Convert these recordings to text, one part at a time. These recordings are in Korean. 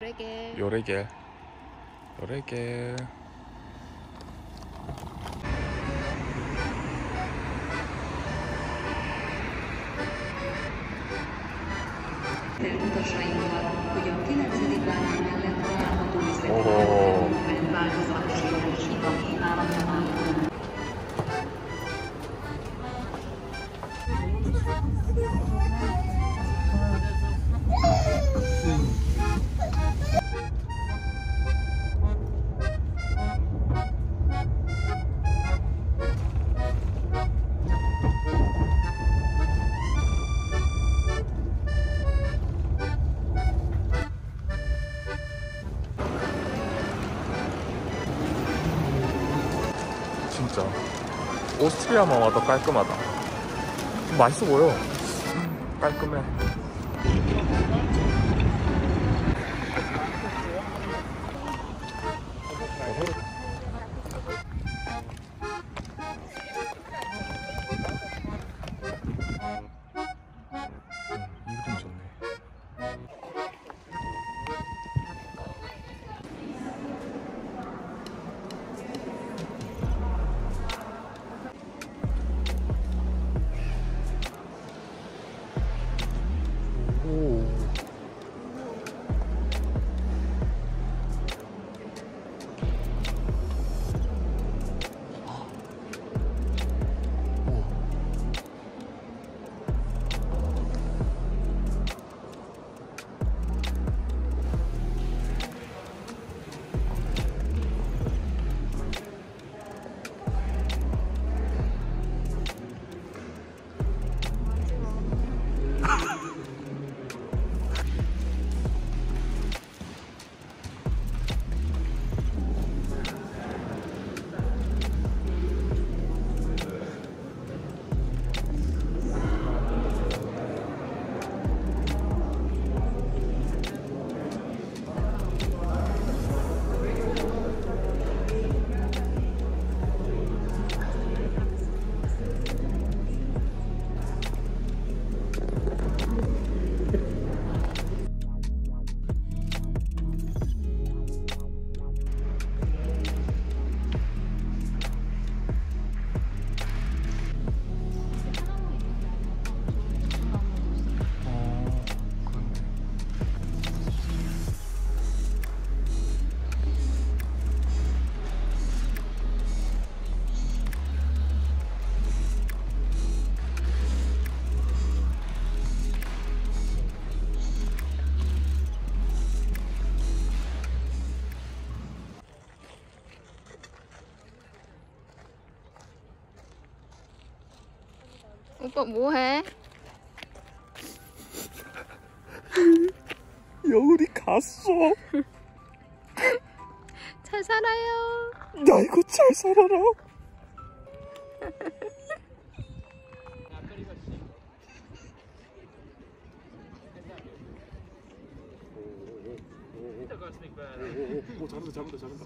요래게 요래게 요래게 utasainkval, 오스트리아만 와도 깔끔하다. 맛있어 보여. 깔끔해 오빠 뭐해? 여울이 갔어. 잘 살아요 나 이거 잘 살아라. 오, 잘한다, 잘한다, 잘한다.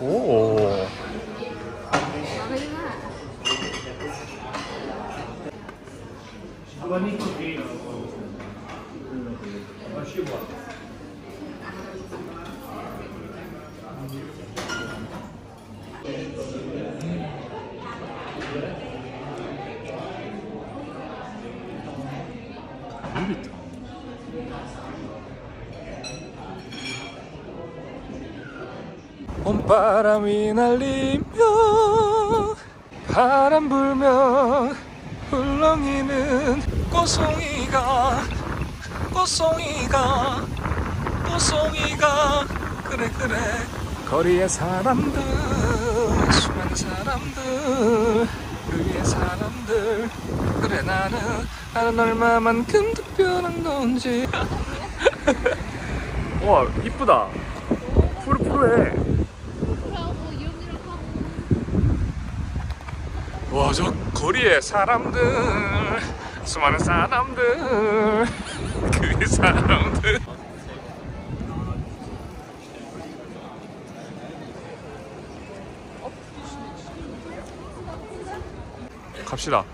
오. 아니야 루비타. 봄바람이 날리며 바람 불며 울렁이는 꽃송이가 꽃송이가 송이가. 그래 그래. 거리의 사람들 수많은 사람들 그의 사람들. 그래 나는 나는 얼마만큼 특별한 건지. 와 이쁘다. 푸르푸르해. 와 저 거리의 사람들 수많은 사람들 그 사람들. 갑시다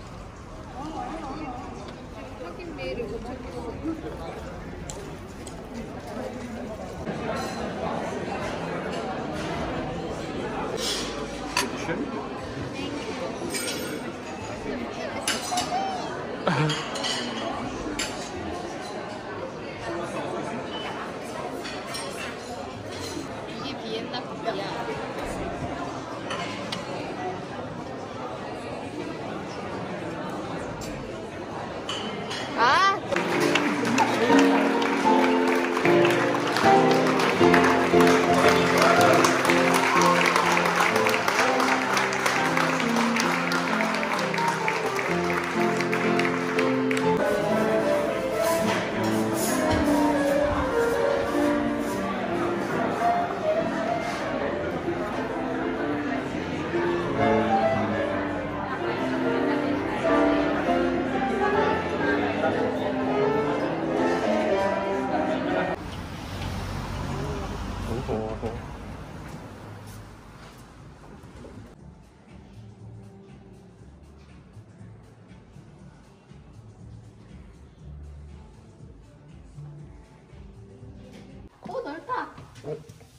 오 넓다.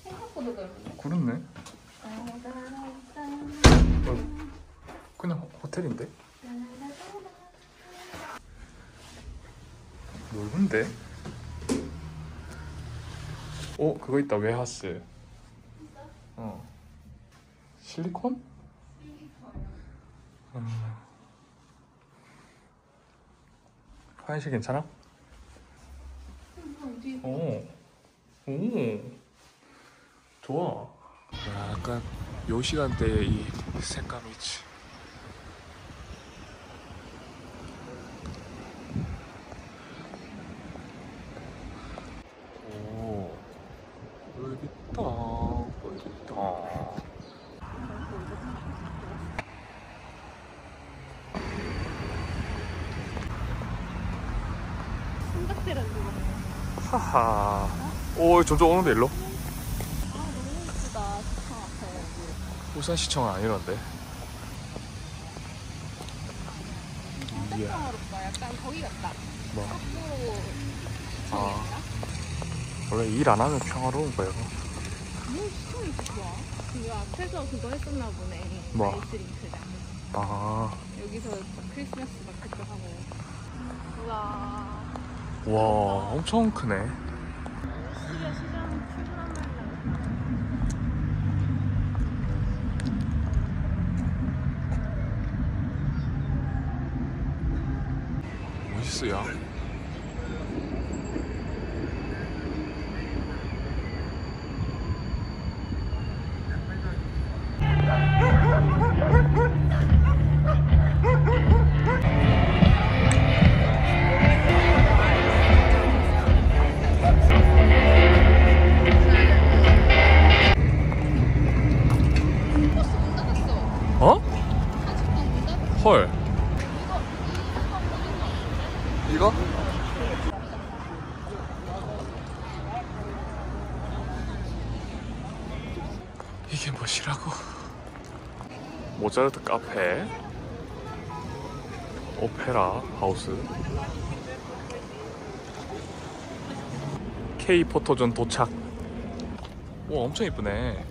생각보다 넓네. 그렇네 어, 그냥 호- 호텔인데? 어 그거 있다 웨하스 어 실리콘? 음. 화장실 괜찮아? 오, 오, 좋아. 약간 요 시간대에 이 색감이지. 오, 여기 있다, 거. 하하. 오, 점점 오는데 일로? 아. 부산시청은 아니란데. 이야, 평화롭다. 약간 거기 같다. 뭐. 아, 원래 일 안 하면 평화로운 거예요. 뭐 시청이 이렇게 좋아? 그 앞에서 그거 했었나 보네. 뭐? 아이스링크장. 아, 여기서 크리스마스 마켓도 하고. 우와. 와, 엄청 크네. 시리아 시장 출근한 날 날. 멋있어요. 모차르트 카페, 오페라 하우스, K 포토존 도착. 오, 엄청 이쁘네.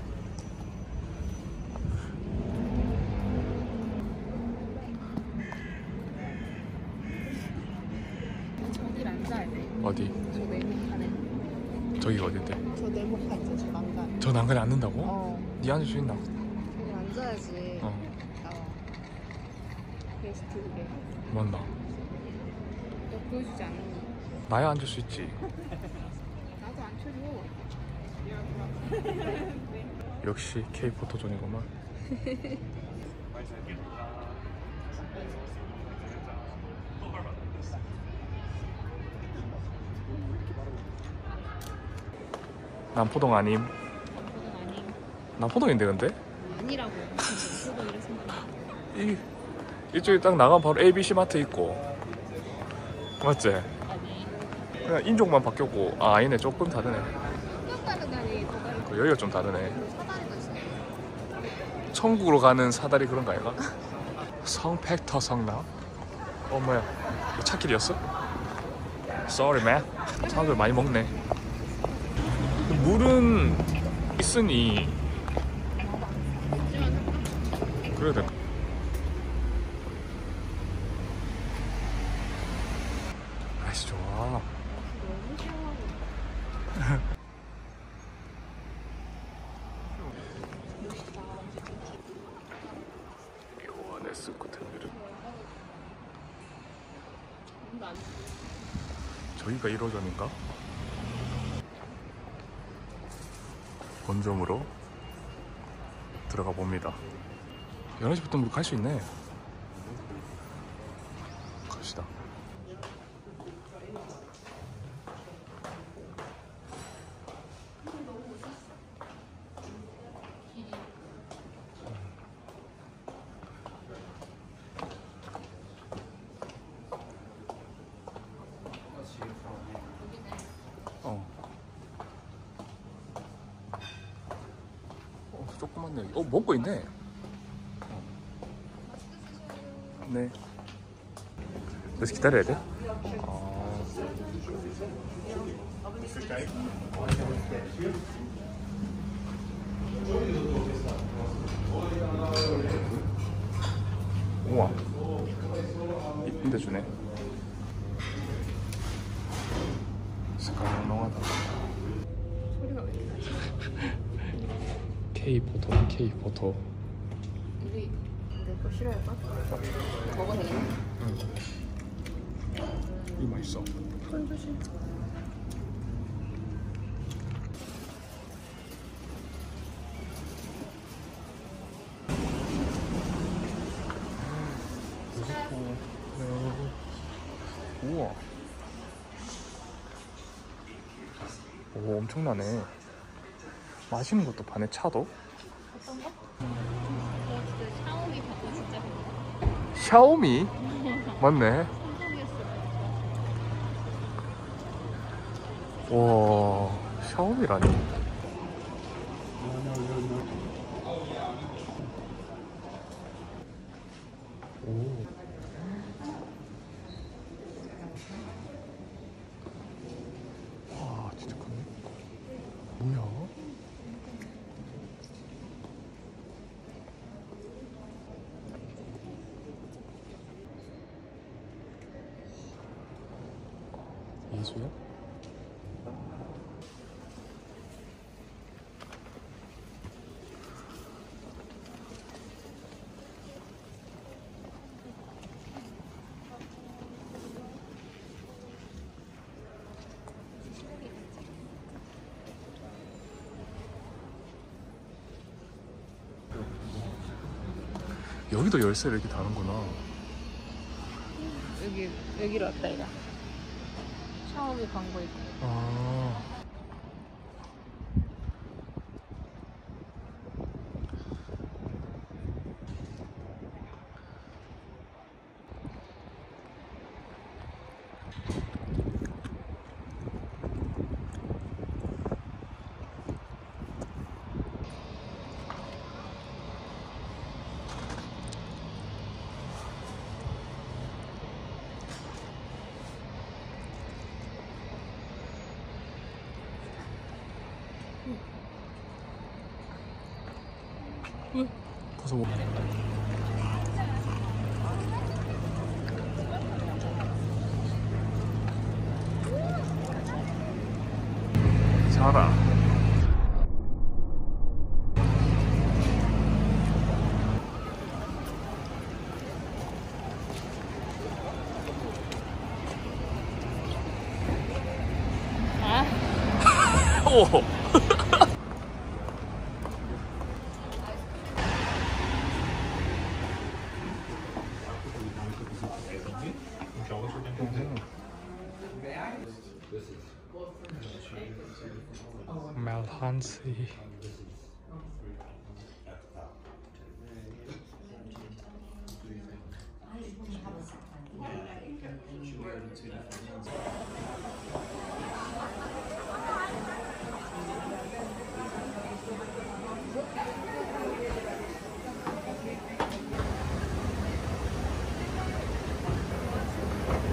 저길 앉아야 돼. 어디? 저 네모 칸에. 저기가 어딘데? 저 네모 칸 있죠, 저 난간. 저 난간에 앉는다고? 어. 네 앉을 수 있나? 저기 앉아야지. 어. 베스트 그게. 맞나? 너 보여주지 않는 나야 앉을 수 있지. 나도 안 역시 K 포토존이구만. 남포동 아님? 아니 남포동인데 근데? 아니라고. 이래 생각. 이 이쪽에 딱 나가면 바로 ABC 마트 있고 맞지? 그냥 인종만 바뀌었고 아 아니네 조금 다르네 그 여기가 좀 다르네. 천국으로 가는 사다리 그런 거 아이가? 성팩터 성남? 어 뭐야 차길이었어? Sorry man 사람들 많이 먹네 물은 있으니 그래야 돼날씨 좋아 너무 시원하고. 요한의 스쿠터들은 안 저희가 1호점인가? 본점으로 들어가 봅니다 11시부터 뭐 갈수 있네 갑시다 어. 어, 조그맣네. 어, 먹고 있네. 어. 네. 그래서 기다려야 돼? 아. 우와. 이쁜데 주네. 색깔 농하다. 소리가 왜 이렇게 나지? 포토, K 포토. 우리 그거 싫어할까? 먹어도 되겠네. 이거 맛있어. 손 조심. 우와. 오, 엄청나네. 마시는 것도 파네, 차도. 어떤 거? 어, 진짜 샤오미 진짜? 맞네. 와, 샤오미라니. 오. 와, 진짜 크네. 뭐야? 예수야? 여기도 열쇠를 이렇게 다는구나. 여기 여기로 왔다 이거. 샤오미 광고 있고. 아. 가서 뭐. 자라. 아, 오. 한시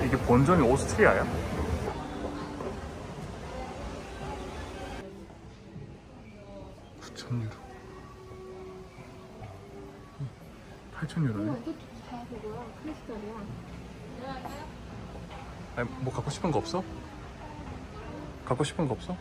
이게 본점이 오스트리아야? 아니 뭐 갖고 싶은 거 없어? 갖고 싶은 거 없어?